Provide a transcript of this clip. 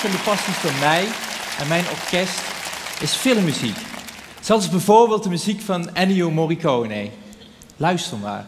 Van de passies van mij en mijn orkest is filmmuziek. Zoals bijvoorbeeld de muziek van Ennio Morricone. Luister maar.